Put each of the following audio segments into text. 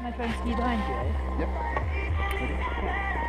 My ski behind you.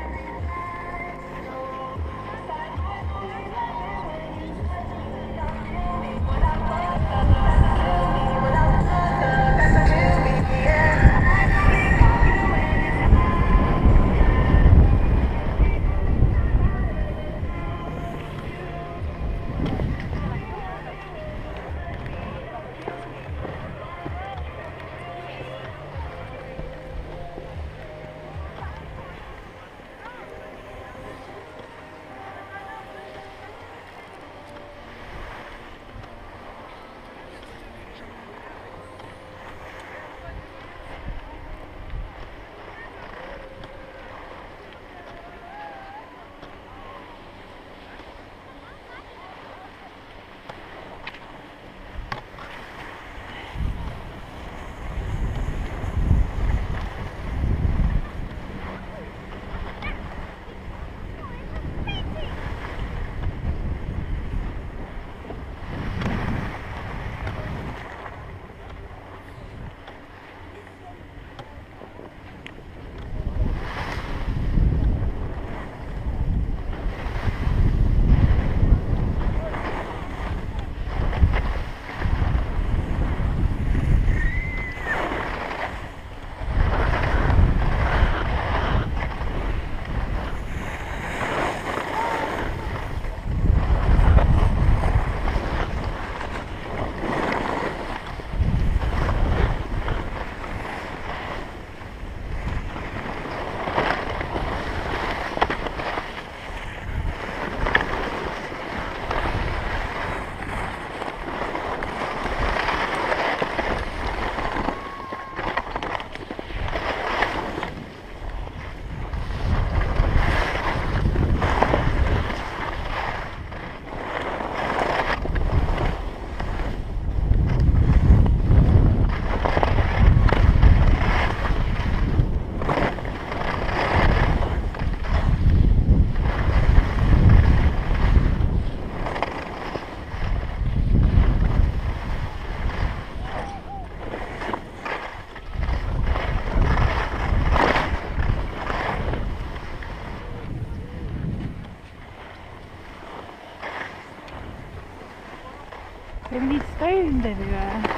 これに使えるんだよな。